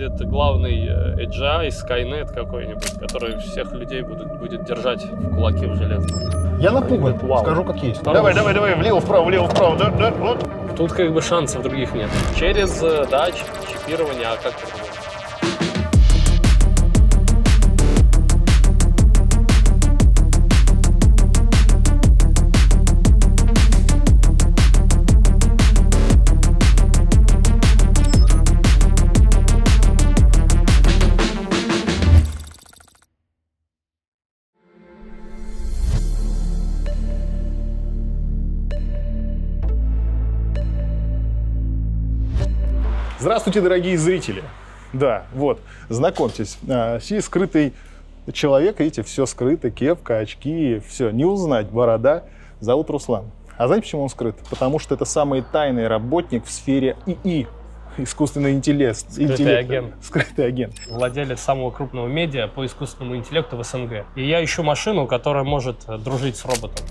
выйдет главный э, AGI, Skynet какой-нибудь, который всех людей будет, будет держать в кулаке в железо. Я напуган, Вау. скажу как есть. Там давай, давай, давай, влево, вправо, влево, вправо, да, да, вот. Тут как бы шансов других нет. Через, э, да, чип- чипирование, а как по-другому? Здравствуйте, дорогие зрители. Да, вот, знакомьтесь, а, сей скрытый человек, видите, все скрыто, кепка, очки, все, не узнать, борода. Зовут Руслан. А знаете, почему он скрыт? Потому что это самый тайный работник в сфере ИИ, искусственный интеллект. Скрытый интеллекта. агент. Скрытый агент. Владелец самого крупного медиа по искусственному интеллекту в СНГ. И я ищу машину, которая может дружить с роботом.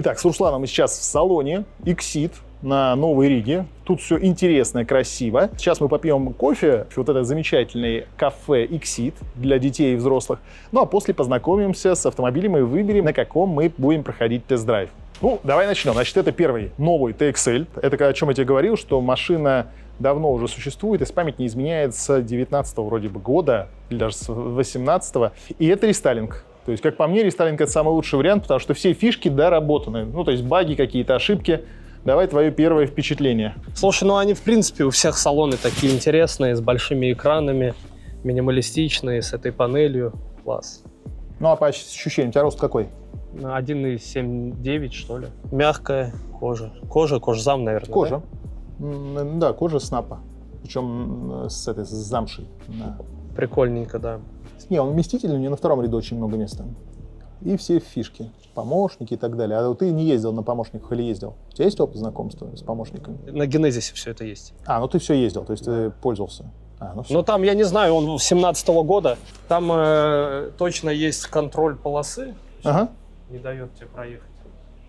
Итак, с Русланом мы сейчас в салоне Exit на Новой Риге. Тут все интересно, красиво. Сейчас мы попьем кофе, вот это замечательное кафе Exit для детей и взрослых. Ну а после познакомимся с автомобилем и выберем, на каком мы будем проходить тест-драйв. Ну, давай начнем. Значит, это первый новый TXL. Это о чем я тебе говорил, что машина давно уже существует, если память не изменяет с 19 вроде бы года, или даже с 18 И это рестайлинг. То есть, как по мне, рестайлинг — это самый лучший вариант, потому что все фишки доработаны. Ну, то есть баги, какие-то ошибки. Давай твое первое впечатление. Слушай, ну они в принципе у всех салоны такие интересные, с большими экранами, минималистичные, с этой панелью. Класс. Ну, а по ощущениям, у тебя рост какой? На 1,79 что ли. Мягкая кожа. Кожа, кожзам, наверное. Кожа. М, Да, кожа снапа. Причем с этой, с замшей. Да. да? Прикольненько, да. Не, он вместительный, у него на втором ряду очень много места. И все фишки, помощники и так далее. А вот ты не ездил на помощниках или ездил? У тебя есть опыт знакомства с помощниками? На Генезисе все это есть. А, ну ты все ездил, то есть ты пользовался. А, ну. Но там, я не знаю, он 17 года. Там э, точно есть контроль полосы. Ага. Не дает тебе проехать.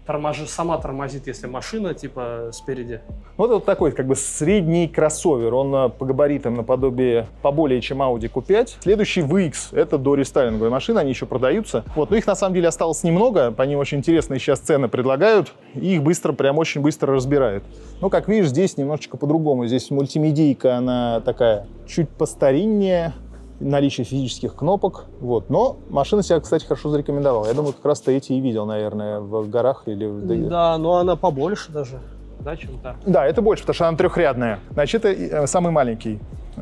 Торможи, сама тормозит, если машина, типа, спереди. Ну, это вот такой как бы средний кроссовер. Он а, по габаритам наподобие поболее, чем Audi Q5. Следующий VX. Это до рестайлинговые машины, они еще продаются. Вот, но их на самом деле осталось немного. По ним очень интересные сейчас цены предлагают. И их быстро, прям очень быстро разбирают. Ну, как видишь, здесь немножечко по-другому. Здесь мультимедийка, она такая чуть постариннее наличие физических кнопок, вот. Но машина себя, кстати, хорошо зарекомендовала. Я думаю, как раз ты эти и видел, наверное, в горах или в... Да, но она побольше даже, да, чем та. Да, это больше, потому что она трехрядная. Значит, это э, самый маленький.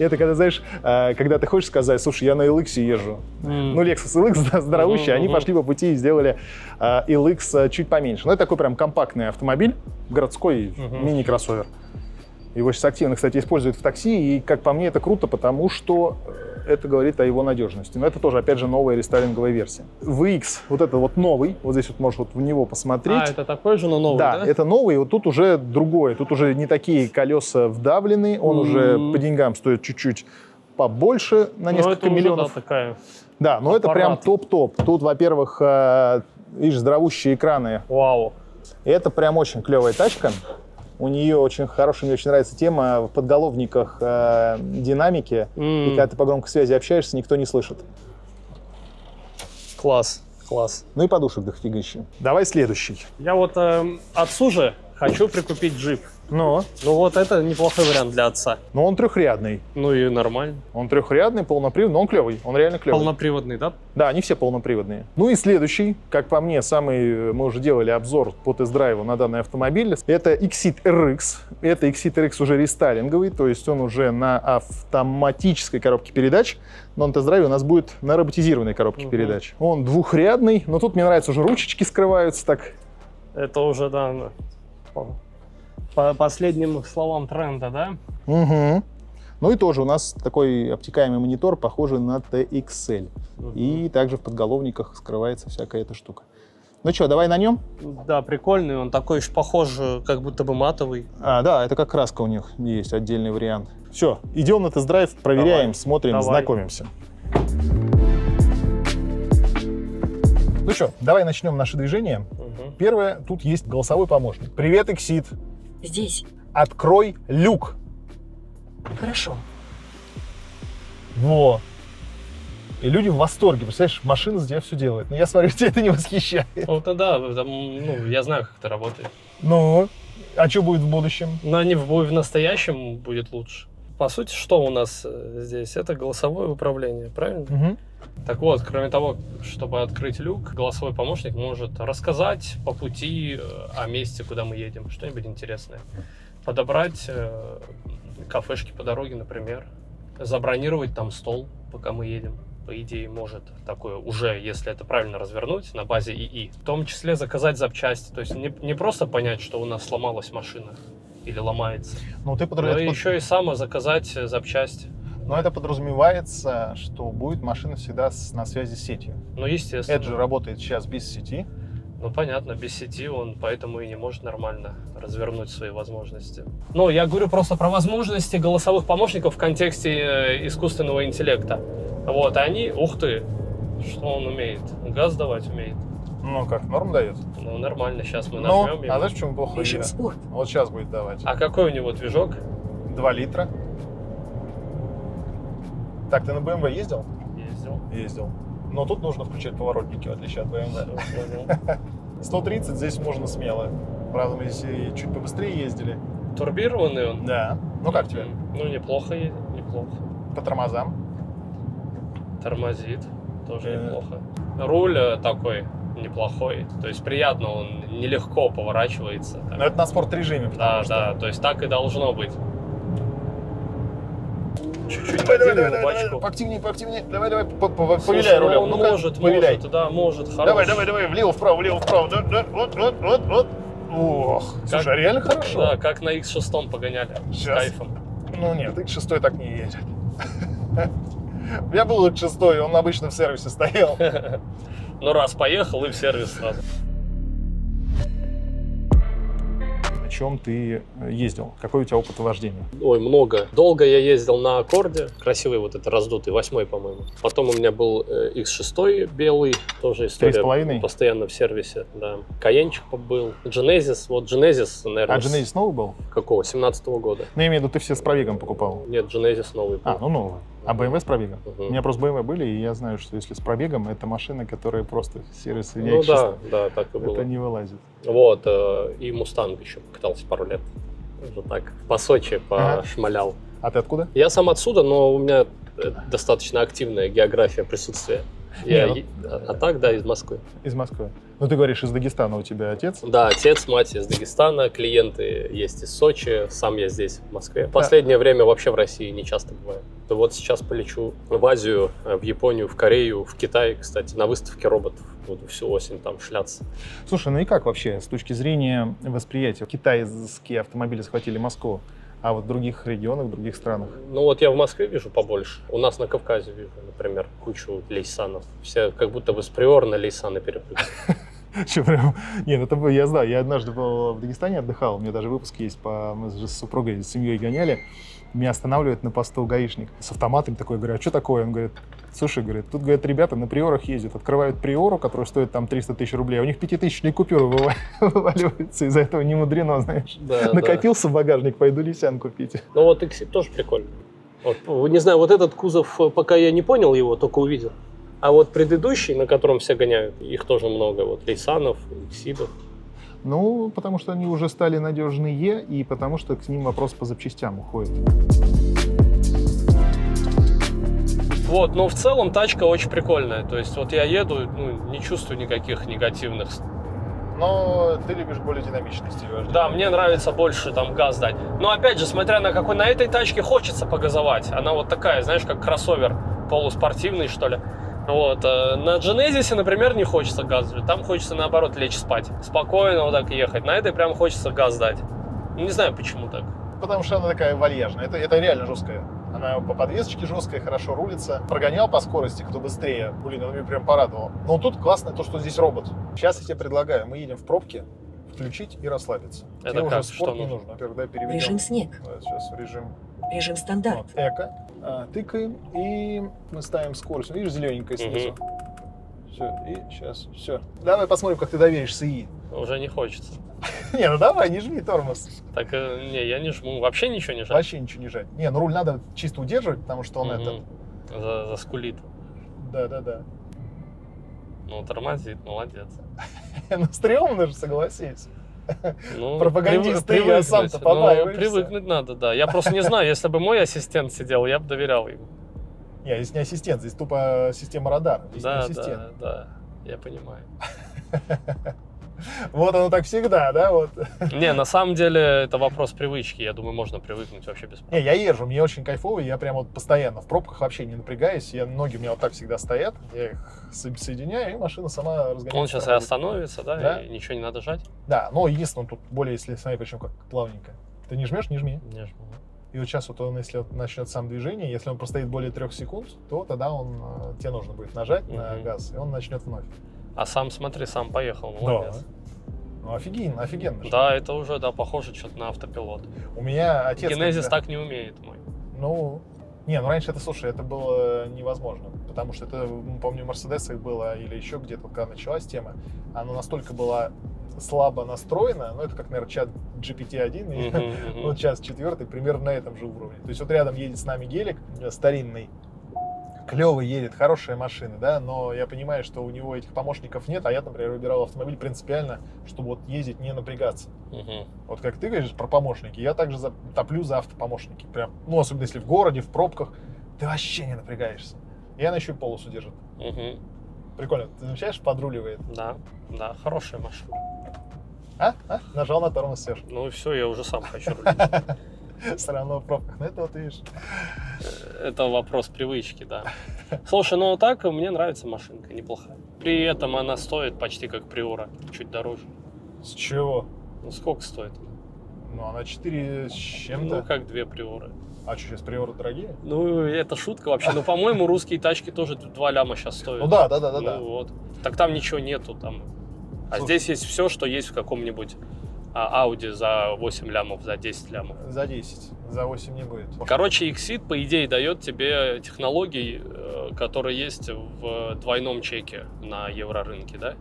Это когда, знаешь, э, когда ты хочешь сказать, слушай, я на LX езжу. Ну, Lexus LX здоровущий, они пошли по пути и сделали э, LX чуть поменьше. Ну, это такой прям компактный автомобиль, городской мини-кроссовер. Его сейчас активно, кстати, используют в такси, и, как по мне, это круто, потому что это говорит о его надежности. Но это тоже, опять же, новая рестайлинговая версия. VX, вот это вот новый, вот здесь вот можешь вот в него посмотреть. А, это такой же, но новый, да, да? это новый, вот тут уже другое, тут уже не такие колеса вдавлены, он уже М. по деньгам стоит чуть-чуть побольше на несколько это уже, миллионов. да, такая. Да, но это прям аппарат. топ-топ. Тут, во-первых, э, видишь, здоровущие экраны. Вау. Это прям очень клевая тачка. У нее очень хорошая, мне очень нравится тема в подголовниках э, динамики. И М, когда ты по громкой связи общаешься, никто не слышит. Класс, класс. Ну и подушек дофига еще. Давай следующий. Я вот эм, отцу же хочу прикупить джип. Но, Ну вот это неплохой вариант для отца. но он трехрядный. Ну и нормально. Он трехрядный, полноприводный, но он клевый, он реально клевый. Полноприводный, да? Да, они все полноприводные. Ну и следующий, как по мне, самый, мы уже делали обзор по тест-драйву на данный автомобиль, это Exit RX. Это Exit RX уже рестайлинговый, то есть он уже на автоматической коробке передач, но на тест-драйве у нас будет на роботизированной коробке Мгм. передач. Он двухрядный, но тут мне нравится, уже ручечки скрываются так. Это уже, да, ну, по, по последним словам тренда, да? Мгм. Ну и тоже у нас такой обтекаемый монитор, похожий на TXL. И также в подголовниках скрывается всякая эта штука. Ну что, давай на нем? Да, прикольный, он такой ж похож, как будто бы матовый. А, да, это как краска у них есть, отдельный вариант. Все, идем на тест-драйв, проверяем, Давай, смотрим, давай. знакомимся. что, давай начнем наше движение. Мгм. Первое, тут есть голосовой помощник. Привет, Exit. Здесь. Открой люк. Хорошо. Во. И люди в восторге. Представляешь, машина за тебя все делает. Но я смотрю, тебя это не восхищает. Ну, это да, там, ну, я знаю, как это работает. Ну, а что будет в будущем? Но не в, в настоящем будет лучше. По сути, что у нас э, здесь? Это голосовое управление, правильно? Мгм. Так вот, кроме того, чтобы открыть люк, голосовой помощник может рассказать по пути э, о месте, куда мы едем, что-нибудь интересное. Подобрать э, кафешки по дороге, например. Забронировать там стол, пока мы едем. По идее, может такое уже, если это правильно развернуть, на базе ИИ. В том числе заказать запчасти. То есть не, не просто понять, что у нас сломалась машина или ломается, Ну, ты но подра- это под- еще и само заказать э, запчасти. Но это подразумевается, что будет машина всегда с- на связи с сетью. Ну, естественно. Это же работает сейчас без сети. Ну, понятно, без сети он поэтому и не может нормально развернуть свои возможности. Ну, я говорю просто про возможности голосовых помощников в контексте э, искусственного интеллекта. Вот, и они, ух ты, что он умеет? Газ давать умеет. Ну как, норм дает? Ну, нормально, сейчас мы Ну, нажмем а его. знаешь, почему плохо. Вот сейчас будет давать. А какой у него движок? 2 литра. Так, ты на BMW ездил? Ездил. Ездил. Но тут нужно включать поворотники, в отличие от BMW. Всё, понял. 130 здесь можно смело. Правда, мы здесь и чуть побыстрее ездили. Турбированный он? Да. Ну как тебе? Ну, неплохо едет, неплохо. По тормозам? Тормозит, тоже Э. неплохо. Руль э, такой неплохой, то есть приятно, он нелегко поворачивается. так. Но это на спорт-режиме, Да, что... да, то есть так и должно быть. Чуть-чуть Давай, давай, давай, давай, поактивнее, поактивнее. Давай, давай, по- по- Слушай, повиляй ну, рулем. он Ну-ка, может, повиляй. может, да, может, хорош. Давай, давай, давай, влево, вправо, влево, вправо. Да, да, вот, вот, вот, вот. Ох, слушай, а реально хорошо. Да, как на X6 погоняли. С Щас. кайфом. Ну нет, X6 так не едет. У меня был X6, он обычно в сервисе стоял. Ну, раз поехал и в сервис сразу. Чем ты э, ездил? Какой у тебя опыт вождения? Ой, много. Долго я ездил на аккорде. Красивый вот этот раздутый, восьмой, по-моему. Потом у меня был э, X6 белый, тоже история. Три с половиной? Постоянно в сервисе, да. Каенчик был. Genesis, вот Genesis, наверное, А Genesis новый был? какого? 17 года. Ну, я имею в виду, ты все с пробегом покупал. Нет, Genesis новый был. А, ну новый. А BMW с пробегом? Мгм. У меня просто BMW были, и я знаю, что если с пробегом, это машины, которые просто сервисы Ну X6, да, да, так и было. это не вылазит. Вот, э, и Мустанг еще катался пару лет. Тоже так, по Сочи Ага. пошмалял. А ты откуда? Я сам отсюда, но у меня достаточно активная география присутствия. Я, Не, ну- а, а так, да, из Москвы. Из Москвы. Ну, ты говоришь, из Дагестана у тебя отец. Да, отец, мать из Дагестана, клиенты есть из Сочи, сам я здесь, в Москве. В последнее время вообще в России не часто бывает. То Вот сейчас полечу в Азию, э, в Японию, в Корею, в Китай, кстати, на выставке роботов. Буду всю осень там шляться. Слушай, ну и как вообще с точки зрения восприятия? Китайские автомобили схватили Москву, а вот в других регионах, в других странах? Ну вот я в Москве вижу побольше. У нас на Кавказе вижу, например, кучу лейсанов. Все как будто бы с приор на лейсаны перепрыгнули. Что прям? Нет, это было- я знаю. Я однажды был в Дагестане, отдыхал. У меня даже выпуск есть. По... Мы же с супругой, с семьей гоняли. Меня останавливает на посту гаишник с автоматом такой. Говорю, а что такое? Он говорит, слушай, говорит, тут, говорят, ребята на приорах ездят. Открывают приору, которая стоит там 300 тысяч рублей. а У них пятитысячные купюры выва- вываливаются. Из-за этого не мудрено, знаешь. Да, да. Накопился багажник, пойду лисян купить. Ну вот Иксид тоже прикольно. Вот, не знаю, вот этот кузов, э, пока я не понял его, только увидел. А вот предыдущий, на котором все гоняют, их тоже много. Вот Лейсанов, Иксидов. Ну, потому что они уже стали надежные, и потому что к ним вопрос по запчастям уходит. Вот, но в целом тачка очень прикольная. То есть вот я еду, ну, не чувствую никаких негативных. Но ты любишь более динамичный стиль вождения. Да, мне нравится больше там газ дать. Но опять же, смотря на какой, на этой тачке хочется погазовать. Она вот такая, знаешь, как кроссовер полуспортивный, что ли. Вот. э, На Genesis, например, не хочется газ дать. Там хочется, наоборот, лечь спать. Спокойно вот так ехать. На этой прям хочется газ дать. Не знаю, почему так. Потому что она такая вальяжная. Это, это реально жесткая. Она по подвесочке жесткая, хорошо рулится. Прогонял по скорости, кто быстрее. Блин, он меня прям порадовал. Но тут классно то, что здесь робот. Сейчас я тебе предлагаю, мы едем в пробке, включить и расслабиться. Это тебе как? уже спорт Что не нужно? нужно. Переведем. Режим снег. Сейчас режим Режим стандарт. вот, эко. А, тыкаем, и мы ставим скорость. Видишь, зелененькая снизу? Все, и сейчас, все. Давай посмотрим, как ты доверишься ИИ. Уже не хочется. Не, ну давай, не жми тормоз. Так, э, не, я не жму. Вообще ничего не жать. Вообще ничего не жать. Не, ну руль надо чисто удерживать, потому что он этот... За- Заскулит. Да-да-да. Ну, тормозит, молодец. Ну, стрёмно же, согласись. Ну, Пропагандист привы- я сам-то. Ну, привыкнуть надо, да. Я просто не знаю, если бы мой ассистент сидел, я бы доверял ему. Не, здесь не ассистент, здесь тупо система радара. Здесь не Да, ассистент. да, да. Я понимаю. Вот оно так всегда, да, вот. Не, на самом деле это вопрос привычки. Я думаю, можно привыкнуть вообще без Не, проблем. я езжу, мне очень кайфово, я прям вот постоянно в пробках вообще не напрягаюсь, я, ноги у меня вот так всегда стоят, я их со- соединяю, и машина сама разгоняется. Он сейчас и остановится, да, Да. и ничего не надо жать. Да, но единственное, тут более, если смотри, причем как плавненько. Ты не жмешь, не жми. Не жму. И вот сейчас вот он, если вот начнет сам движение, если он простоит более трех секунд, то тогда он, э, тебе нужно будет нажать на Мгм. газ, и он начнет вновь. А сам, смотри, сам поехал, молодец. Ну, офигенно, офигенно. же. Да, это уже, да, похоже что-то на автопилот. У меня отец... Генезис когда- так не умеет мой. Ну, не, ну раньше это, слушай, это было невозможно, потому что это, помню, в Мерседесах было или еще где-то, когда началась тема, оно настолько было слабо настроено, ну, это как, наверное, чат GPT-1 и Мгм, мгм. вот сейчас четвертый, примерно на этом же уровне. То есть вот рядом едет с нами гелик э, старинный, клевый едет, хорошая машина, да, но я понимаю, что у него этих помощников нет, а я, например, выбирал автомобиль принципиально, чтобы вот ездить, не напрягаться. Мгм. Вот как ты говоришь про помощники, я также за- топлю за автопомощники. Прям, ну, особенно если в городе, в пробках, ты вообще не напрягаешься. И она еще и полосу держит. Мгм. Прикольно. Ты замечаешь, подруливает. Да, да, хорошая машина. А? А? Нажал на тормоз, Серж. Ну и все, я уже сам хочу рулить. Все равно в пробках. Ну, это вот видишь. Это вопрос привычки, да. Слушай, ну так мне нравится машинка, неплохая. При этом она стоит почти как Приора, чуть дороже. С чего? Ну сколько стоит? Ну, она 4 с Ну чем-то. как две Приоры. А что, сейчас приоры дорогие? Ну это шутка вообще. Ну по-моему русские тачки тоже 2 ляма сейчас стоят. Ну да, да, да, да, Ну да. вот. Так там ничего нету там. А Слушай. здесь есть все, что есть в каком-нибудь а, Audi за 8 лямов, за 10 лямов. За 10. За 8 не будет. Короче, Exit, по идее, дает тебе технологии, э, которые есть в двойном чеке на еврорынке, да?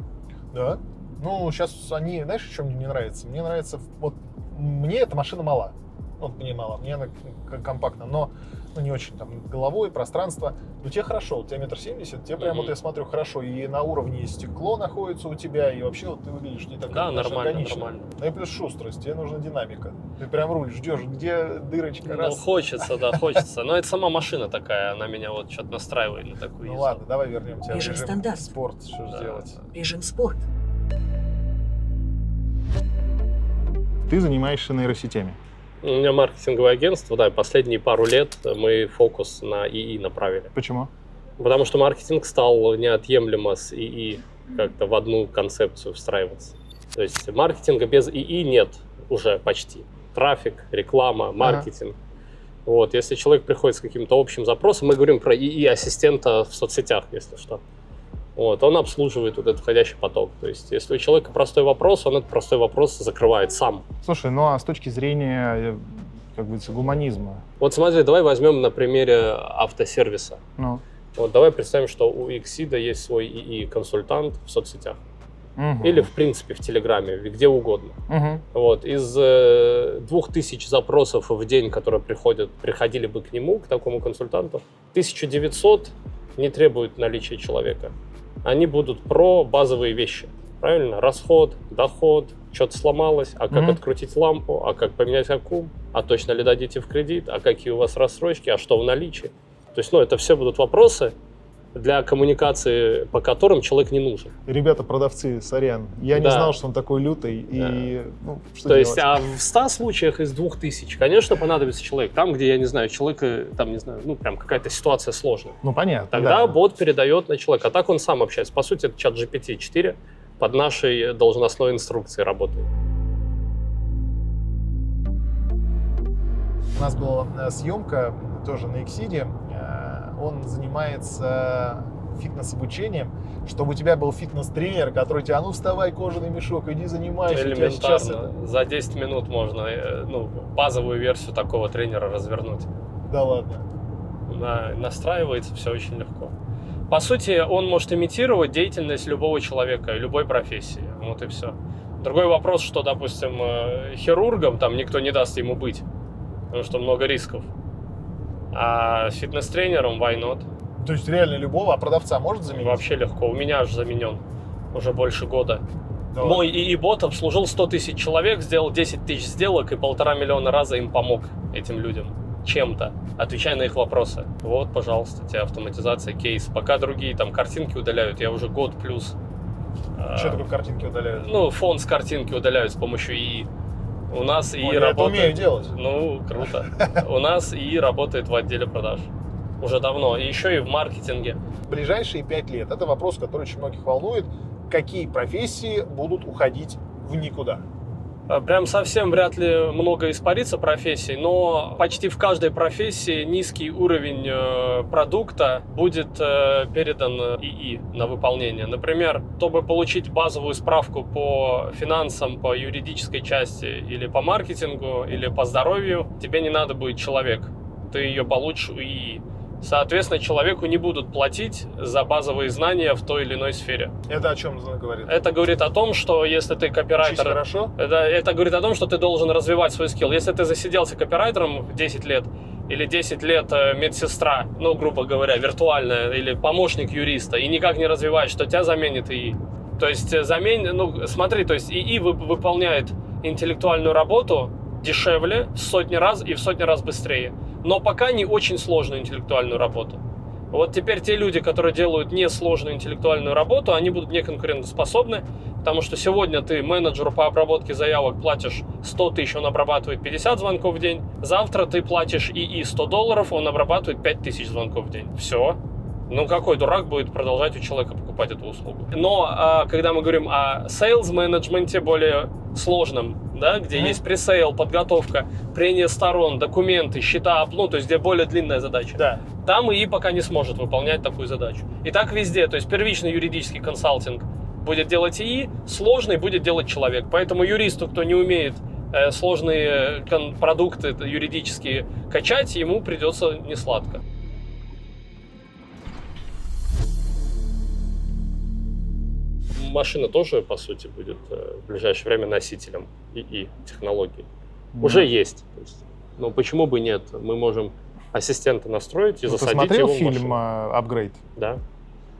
Да. Ну, сейчас они, знаешь, что мне не нравится? Мне нравится, вот, мне эта машина мала. Вот мне мало, мне она компактна, но ну, не очень там головой, пространство. Но тебе хорошо, у тебя метр семьдесят, тебе прям Мгм. вот я смотрю хорошо, и на уровне стекло находится у тебя, и вообще вот ты выглядишь не так Да, нормально, органично. нормально. Ну и плюс шустрость, тебе нужна динамика. Ты прям руль ждешь, где дырочка, Ну, раз. хочется, да, хочется. Но это сама машина такая, она меня вот что-то настраивает на такую Ну ладно, давай вернем тебя Режим режим стандарт. спорт, что ж Да. делать. Режим спорт. Ты занимаешься нейросетями. У меня маркетинговое агентство, да, последние пару лет мы фокус на ИИ направили. Почему? Потому что маркетинг стал неотъемлемо с ИИ как-то в одну концепцию встраиваться. То есть маркетинга без ИИ нет уже почти. Трафик, реклама, маркетинг. Вот, если человек приходит с каким-то общим запросом, мы говорим про ИИ-ассистента в соцсетях, если что. Вот, он обслуживает вот этот входящий поток. То есть, если у человека простой вопрос, он этот простой вопрос закрывает сам. Слушай, ну а с точки зрения, э, как говорится, гуманизма, Вот смотри, давай возьмем на примере автосервиса. ну, Вот давай представим, что у Exida есть свой ИИ-консультант в соцсетях. мгм. Или, в принципе, в Телеграме, где угодно. Мгм. Вот. Из э, двух тысяч запросов в день, которые приходят, приходили бы к нему, к такому консультанту, 1900 не требуют наличия человека. Они будут про базовые вещи. Правильно? Расход, доход, что-то сломалось, а как Мгм. открутить лампу, а как поменять аккум, а точно ли дадите в кредит, а какие у вас рассрочки, а что в наличии. То есть, ну, это все будут вопросы для коммуникации, по которым человек не нужен. Ребята, продавцы, сорян, я не Да. знал, что он такой лютый, и, ну, что То есть, делать? а в 100 случаях из 2000, конечно, понадобится человек. Там, где, я не знаю, человека, там, не знаю, ну, прям какая-то ситуация сложная. Ну, понятно, Тогда да. бот передает на человека, а так он сам общается. По сути, это чат GPT-4 под нашей должностной инструкцией работает. У нас была э, съемка тоже на Exide. Он занимается фитнес-обучением, чтобы у тебя был фитнес-тренер, который тебя, ну вставай, кожаный мешок, иди занимайся, сейчас это... Элементарно. За 10 минут можно э, ну, базовую версию такого тренера развернуть. Да ладно. На- настраивается все очень легко. По сути, он может имитировать деятельность любого человека, любой профессии. Вот и все. Другой вопрос, что, допустим, э, хирургом там никто не даст ему быть, потому что много рисков. А фитнес-тренером why not? То есть реально любого, а продавца может заменить? Вообще легко. У меня аж заменен уже больше года. Да Мой ИИ-бот обслужил 100 тысяч человек, сделал 10 тысяч сделок и полтора миллиона раза им помог этим людям чем-то, отвечая на их вопросы. Вот, пожалуйста, тебе автоматизация, кейс. Пока другие там картинки удаляют, я уже год плюс. а, Что такое картинки удаляют? Ну, фон с картинки удаляют с помощью ИИ. У нас ИИ Ой, я это работает... умею делать. Ну, круто. У нас ИИ работает в отделе продаж. Уже давно. И еще и в маркетинге. ближайшие пять лет? Это вопрос, который очень многих волнует. Какие профессии будут уходить в никуда? А, Прям совсем вряд ли много испарится профессий, но почти в каждой профессии низкий уровень э, продукта будет э, передан ИИ на выполнение. Например, чтобы получить базовую справку по финансам, по юридической части или по маркетингу, или по здоровью, тебе не надо будет человек. Ты ее получишь у ИИ. Соответственно, человеку не будут платить за базовые знания в той или иной сфере. Это о чем говорит? Это говорит о том, что если ты Учись копирайтер... хорошо? Это, это говорит о том, что ты должен развивать свой скилл. Если ты засиделся копирайтером в 10 лет, или 10 лет э, медсестра, ну, грубо говоря, виртуальная, или помощник юриста, и никак не развиваешь, то тебя заменит ИИ. То есть э, замен... ну, смотри, то есть ИИ вы- выполняет интеллектуальную работу дешевле в сотни раз и в сотни раз быстрее. Но пока не очень сложную интеллектуальную работу. Вот теперь те люди, которые делают несложную интеллектуальную работу, они будут неконкурентоспособны, потому что сегодня ты менеджеру по обработке заявок платишь 100 тысяч, он обрабатывает 50 звонков в день. Завтра ты платишь ИИ 100 долларов, он обрабатывает 5 тысяч звонков в день. Все. Ну, какой дурак будет продолжать у человека покупать эту услугу? Но а, когда мы говорим о sales менеджменте более сложном, да, где Мгм. есть пресейл, подготовка, прение сторон, документы, счета, ну, то есть где более длинная задача, Да. там ИИ пока не сможет выполнять такую задачу. И так везде. То есть первичный юридический консалтинг будет делать ИИ, сложный будет делать человек. Поэтому юристу, кто не умеет э, сложные э, кон- продукты юридические качать, ему придется несладко. Машина тоже, по сути, будет э, в ближайшее время носителем ИИ технологий. Уже есть. Есть, ну почему бы нет? Мы можем ассистента настроить и Ты засадить посмотрел его в фильм а, «Апгрейд»? Да.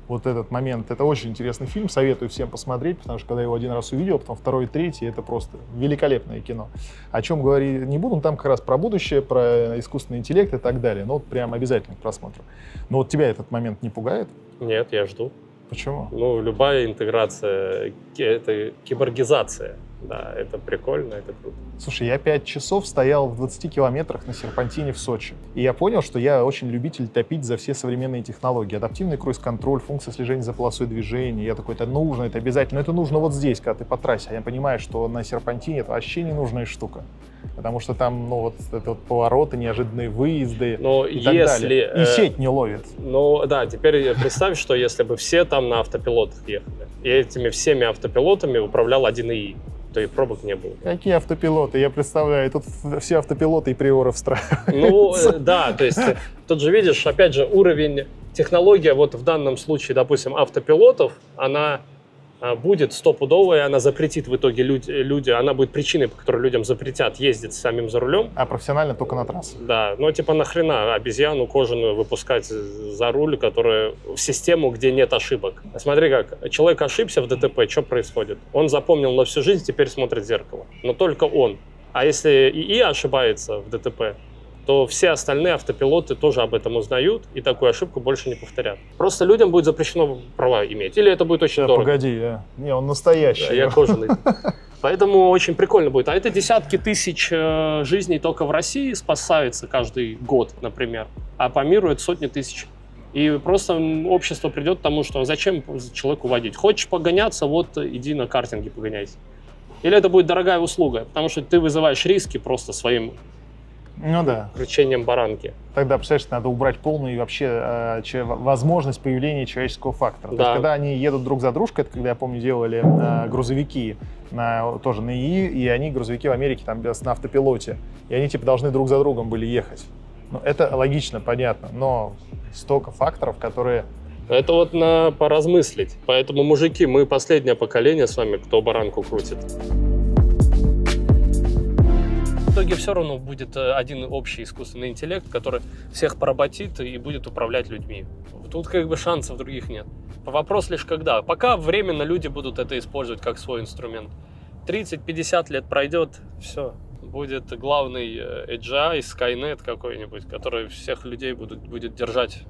Вот этот момент. Это очень интересный фильм, советую всем посмотреть, потому что когда я его один раз увидел, потом второй, третий, это просто великолепное кино. О чем говорить не буду, но там как раз про будущее, про искусственный интеллект и так далее. Ну вот прям обязательно к просмотру. Но вот тебя этот момент не пугает? Нет, я жду. Почему? Ну, любая интеграция, это киборгизация. Да, это прикольно, это круто. Слушай, я пять часов стоял в 20 километрах на серпантине в Сочи. И я понял, что я очень любитель топить за все современные технологии. Адаптивный круиз-контроль, функция слежения за полосой движения. Я такой, это нужно, это обязательно. Но это нужно вот здесь, когда ты по трассе. А я понимаю, что на серпантине это вообще ненужная штука. Потому что там, ну, вот это вот повороты, неожиданные выезды Но и так если... далее. И э, сеть не ловит. Ну, да, теперь представь, что если бы все там на автопилотах ехали, и этими всеми автопилотами управлял один ИИ, то и пробок не было. Какие автопилоты? Я представляю, тут все автопилоты и приоры встраивают. Ну, э, да, то есть э, тут же видишь, опять же, уровень технология, вот в данном случае, допустим, автопилотов, она будет стопудовая, она запретит в итоге люди, люди, она будет причиной, по которой людям запретят ездить самим за рулем. А профессионально только на трассе. Да, ну типа нахрена обезьяну кожаную выпускать за руль, которая в систему, где нет ошибок. Смотри как, человек ошибся в ДТП, что происходит? Он запомнил на всю жизнь, теперь смотрит в зеркало. Но только он. А если ИИ ошибается в ДТП, то все остальные автопилоты тоже об этом узнают и такую ошибку больше не повторят. Просто людям будет запрещено права иметь. Или это будет очень Да, дорого. погоди, а. не, он настоящий. Да, я кожаный. Поэтому очень прикольно будет. А это десятки тысяч э, жизней только в России спасается каждый год, например. А по миру это сотни тысяч. И просто общество придет к тому, что зачем человеку водить? Хочешь погоняться, вот иди на картинге погоняйся. Или это будет дорогая услуга, потому что ты вызываешь риски просто своим Ну да. кручением баранки. Тогда, представляешь, надо убрать полную вообще э, возможность появления человеческого фактора. То Да. есть, когда они едут друг за дружкой, это когда, я помню, делали э, грузовики на, тоже на ИИ, и они, грузовики в Америке, там на автопилоте, и они типа должны друг за другом были ехать. Ну, это логично, понятно, но столько факторов, которые Это вот на поразмыслить. Поэтому, мужики, мы последнее поколение с вами, кто баранку крутит. Итоге все равно будет э, один общий искусственный интеллект, который всех поработит и будет управлять людьми. Тут как бы шансов других нет. Вопрос лишь когда. Пока временно люди будут это использовать как свой инструмент. 30-50 лет пройдет, все. Будет главный э, AGI, Skynet какой-нибудь, который всех людей будут, будет держать,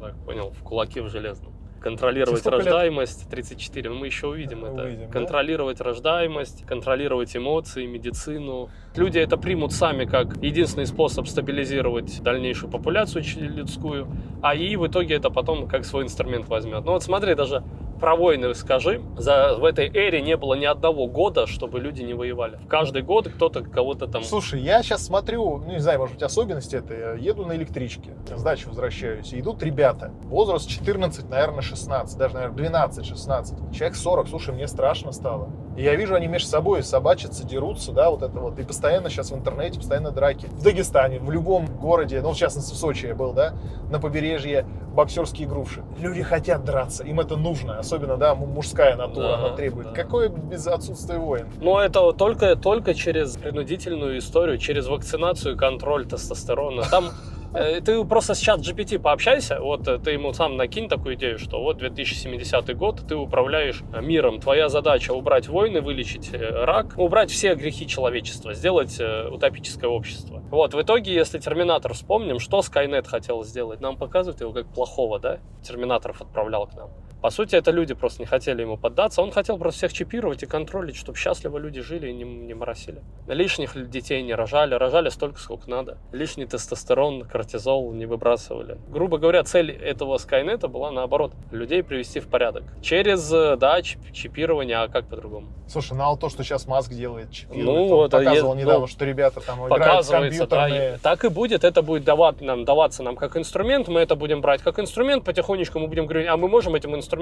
так понял, в кулаке в железном. Контролировать Сколько лет? рождаемость 34, ну мы еще увидим это. Увидим, да? контролировать рождаемость, контролировать эмоции, медицину. Люди это примут сами как единственный способ стабилизировать дальнейшую популяцию людскую, а и в итоге это потом как свой инструмент возьмет. Ну вот смотри, даже про войны скажи, за, в этой эре не было ни одного года, чтобы люди не воевали. В каждый год кто-то кого-то там... Слушай, я сейчас смотрю, ну не знаю, может быть особенности это, я еду на электричке, с дачи возвращаюсь, и идут ребята, возраст 14, наверное, 16, даже, наверное, 12-16, человек 40, слушай, мне страшно стало. И я вижу, они между собой собачатся, дерутся, да, вот это вот, и постоянно сейчас в интернете, постоянно драки. В Дагестане, в любом городе, ну, в частности, в Сочи я был, да, на побережье боксерские груши. Люди хотят драться, им это нужно, особенно, да, мужская натура, Да, она требует. да. Какое без отсутствия войн? Но это только, только через принудительную историю, через вакцинацию и контроль тестостерона. Там ты просто с чат GPT пообщайся, вот э, ты ему сам накинь такую идею, что вот 2070 год, ты управляешь э, миром, твоя задача убрать войны, вылечить э, рак, убрать все грехи человечества, сделать э, утопическое общество. Вот, в итоге, если Терминатор вспомним, что Скайнет хотел сделать? Нам показывают его как плохого, да? Терминаторов отправлял к нам. По сути, это люди просто не хотели ему поддаться. Он хотел просто всех чипировать и контролить, чтобы счастливо люди жили и не, не моросили. Лишних детей не рожали, рожали столько, сколько надо. Лишний тестостерон, кортизол не выбрасывали. Грубо говоря, цель этого Скайнета была, наоборот, людей привести в порядок. Через, э, да, чип- чипирование, а как по-другому? Слушай, ну а то, что сейчас Маск делает, чипирует, Ну, вот, а показывал е- недавно, ну, что ребята там играют в да, компьютерные... и так и будет. Это будет давать нам, даваться нам как инструмент. Мы это будем брать как инструмент. Потихонечку мы будем говорить, а мы можем этим инструментом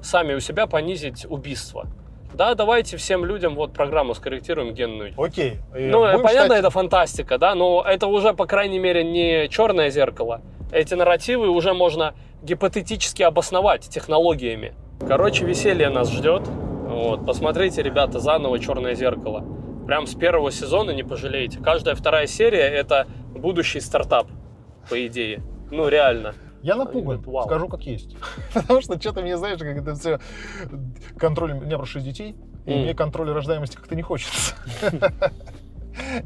сами у себя понизить убийство. Да, давайте всем людям вот программу скорректируем генную. Окей. Ну, э, будем понятно, считать- это фантастика, да, но это уже, по крайней мере, не черное зеркало. Эти нарративы уже можно гипотетически обосновать технологиями. Короче, веселье нас ждет. Вот, посмотрите, ребята, заново черное зеркало. Прям с первого сезона не пожалеете. Каждая вторая серия это будущий стартап, по идее. Ну, реально. Я напуган, Говорит, вау. скажу как есть. Потому что что-то мне, знаешь, как это все... Контроль... У меня просто шесть детей, и мне контроля рождаемости как-то не хочется.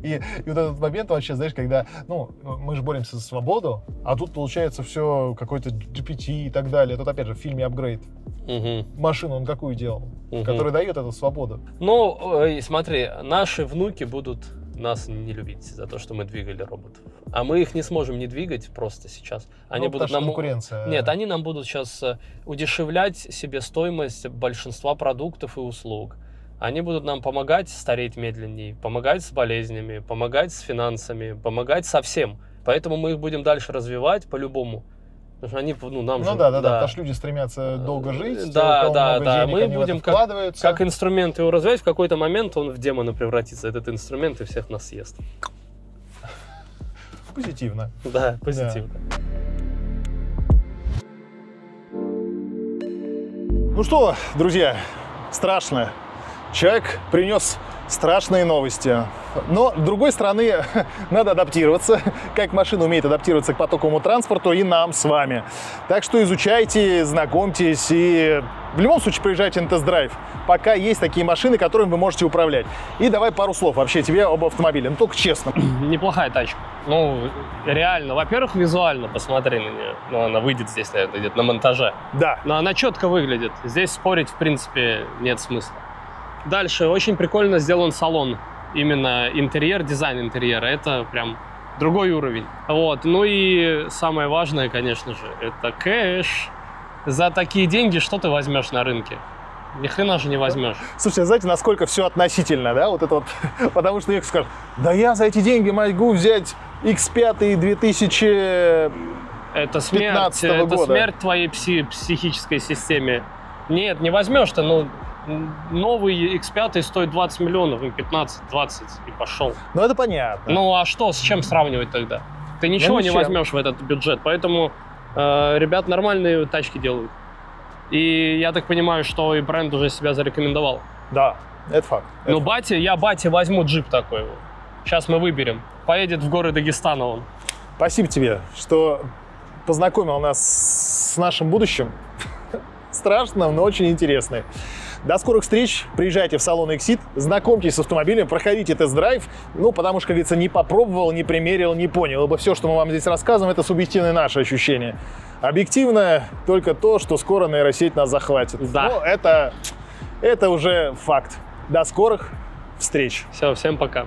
И, и вот этот момент вообще, знаешь, когда, ну, мы же боремся за свободу, а тут получается все какой-то GPT и так далее. Тут опять же в фильме «Апгрейд» Мгм, машину он какую делал? мгм. Который дает эту свободу. Ну, э, смотри, наши внуки будут нас не любить за то, что мы двигали роботов. А мы их не сможем не двигать просто сейчас. Они Ну, будут нам... конкуренция. Нет, они нам будут сейчас удешевлять себе стоимость большинства продуктов и услуг. Они будут нам помогать стареть медленнее, помогать с болезнями, помогать с финансами, помогать со всем. Поэтому мы их будем дальше развивать по-любому. Потому что они, ну, нам Ну же... да, да, да, потому что люди стремятся долго жить, те, Да, кого да, да, денег, мы будем как-. Как инструмент его развивать, в какой-то момент он в демона превратится, этот инструмент, и всех нас съест. Позитивно. Да, позитивно. Ну что, друзья, страшно. Человек принес страшные новости. Но, с другой стороны, надо адаптироваться, как машина умеет адаптироваться к потоковому транспорту и нам с вами. Так что изучайте, знакомьтесь и в любом случае приезжайте на тест-драйв, пока есть такие машины, которыми вы можете управлять. И давай пару слов вообще тебе об автомобиле, ну только честно. Неплохая тачка. Ну, реально. Во-первых, визуально посмотри на нее. Ну, она выйдет здесь, наверное, где-то на монтаже. Да, Но она четко выглядит. Здесь спорить, в принципе, нет смысла. Дальше. Очень прикольно сделан салон. Именно интерьер, дизайн интерьера. Это прям другой уровень. Вот. Ну и самое важное, конечно же, это кэш. За такие деньги что ты возьмешь на рынке? Ни хрена же не возьмешь. Слушайте, знаете, насколько все относительно, да, вот это вот, потому что некоторые скажут, да я за эти деньги могу взять X5 2000... Это смерть, 15-го это года. смерть твоей пси- психической системе. Нет, не возьмешь ты, ну, новый X5 стоит 20 миллионов, ну, 15-20 и пошел. Ну, это понятно. Ну, а что, с чем сравнивать тогда? Ты ничего Ну, не возьмешь в этот бюджет, поэтому Э, Ребят нормальные тачки делают. И я так понимаю, что и бренд уже себя зарекомендовал. Да, это факт. Это Ну, бате, я бате возьму джип такой. Сейчас мы выберем. Поедет в горы Дагестана он. Спасибо тебе, что познакомил нас с нашим будущим. Страшным, но очень интересным. До скорых встреч. Приезжайте в салон Exit, знакомьтесь с автомобилем, проходите тест-драйв. Ну, потому что, как говорится, не попробовал, не примерил, не понял. Ибо все, что мы вам здесь рассказываем, это субъективные наши ощущения. Объективно только то, что скоро нейросеть нас захватит. Да. Но это, это уже факт. До скорых встреч. Все, всем пока.